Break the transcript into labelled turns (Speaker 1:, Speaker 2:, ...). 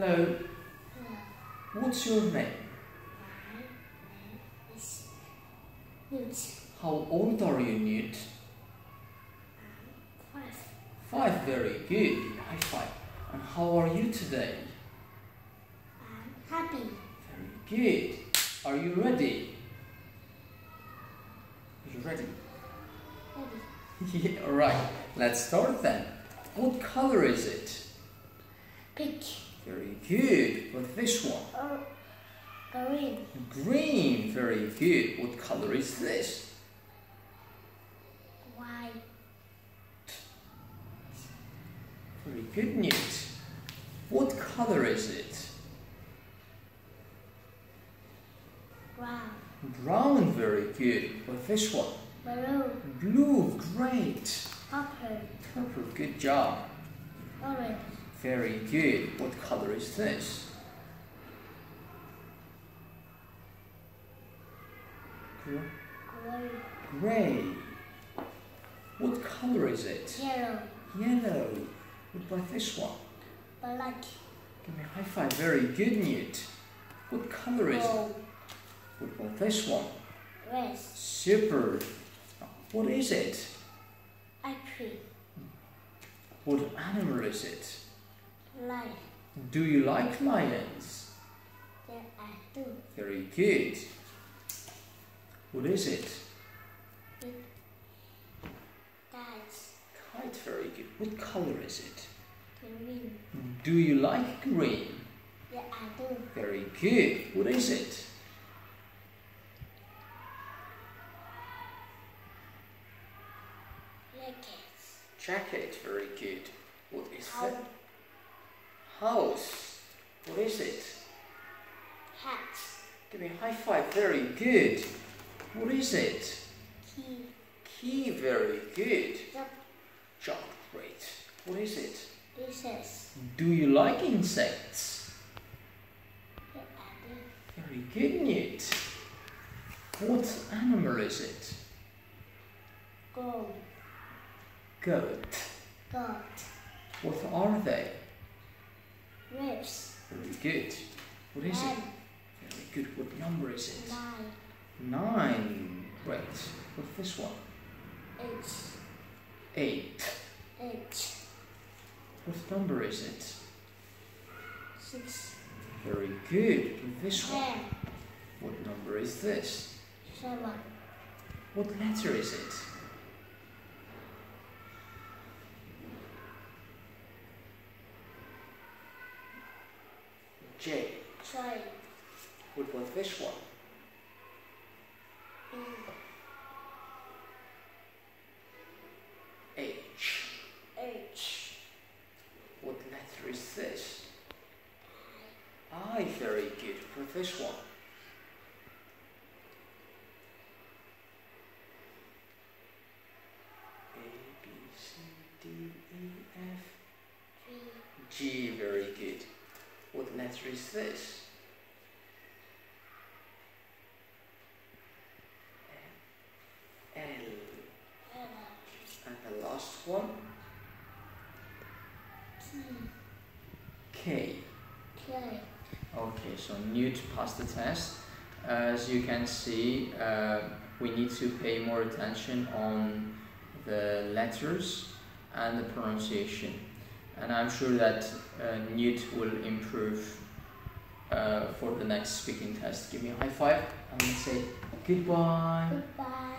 Speaker 1: Hello, what's your name?
Speaker 2: My name is Newt.
Speaker 1: How old are you, Newt?
Speaker 2: I'm five.
Speaker 1: Five, very good. High five. And how are you today?
Speaker 2: I'm happy.
Speaker 1: Very good. Are you ready? Are you ready?
Speaker 2: Ready.
Speaker 1: yeah, alright. Let's start then. What color is it?
Speaker 2: Pink.
Speaker 1: Very good. What this one?
Speaker 2: Oh, oh, or green.
Speaker 1: Green. Very good. What color is this?
Speaker 2: White.
Speaker 1: Very good, Newt. What color is it?
Speaker 2: Brown.
Speaker 1: Brown. Very good. What this one?
Speaker 2: Blue.
Speaker 1: Blue. Great.
Speaker 2: Purple.
Speaker 1: Purple. Good job.
Speaker 2: Orange.
Speaker 1: Very good. What color is this? Gr- Gray. What color is it?
Speaker 2: Yellow.
Speaker 1: Yellow. What about this one?
Speaker 2: Black.
Speaker 1: Give me a high five. Very good, Newt. What color is it? What about this one?
Speaker 2: Red.
Speaker 1: Super. What is it?
Speaker 2: Apple.
Speaker 1: What animal is it?
Speaker 2: Light.
Speaker 1: Do you like lions?
Speaker 2: Yeah, I do.
Speaker 1: Very good. What is it?
Speaker 2: Guys.
Speaker 1: Kite. Very good. What color is it?
Speaker 2: Green.
Speaker 1: Do you like green?
Speaker 2: Yeah, I do.
Speaker 1: Very good. What is it?
Speaker 2: Jackets.
Speaker 1: Jacket. Very good. What is that? House. What is it?
Speaker 2: Hat.
Speaker 1: Give me a high five. Very good. What is it?
Speaker 2: Key.
Speaker 1: Key. Very good.
Speaker 2: Yep.
Speaker 1: Job. Great. What is it?
Speaker 2: Insects.
Speaker 1: Do you like insects?
Speaker 2: Yeah.
Speaker 1: Very good, Newt. What animal is it?
Speaker 2: Goat.
Speaker 1: Goat.
Speaker 2: Goat.
Speaker 1: What are they?
Speaker 2: Ribs.
Speaker 1: Very good. What is it? Very good. What number is it?
Speaker 2: Nine.
Speaker 1: Nine. Great. What's this one?
Speaker 2: H.
Speaker 1: Eight.
Speaker 2: H.
Speaker 1: What number is it?
Speaker 2: Six.
Speaker 1: Very good. And this one? What number is this?
Speaker 2: Seven.
Speaker 1: What letter is it? J.
Speaker 2: Three.
Speaker 1: What about this one?
Speaker 2: Mm.
Speaker 1: H.
Speaker 2: H.
Speaker 1: What letter is this? I. Very good. For this one? A, B, C, D, E, F,
Speaker 2: G.
Speaker 1: G. Very good. What letter is this? L. And the last one? K.
Speaker 2: K.
Speaker 1: Okay, so Newt passed the test. As you can see, uh, we need to pay more attention on the letters and the pronunciation. And I'm sure that uh, Newt will improve uh, for the next speaking test. Give me a high five and say goodbye.
Speaker 2: Goodbye.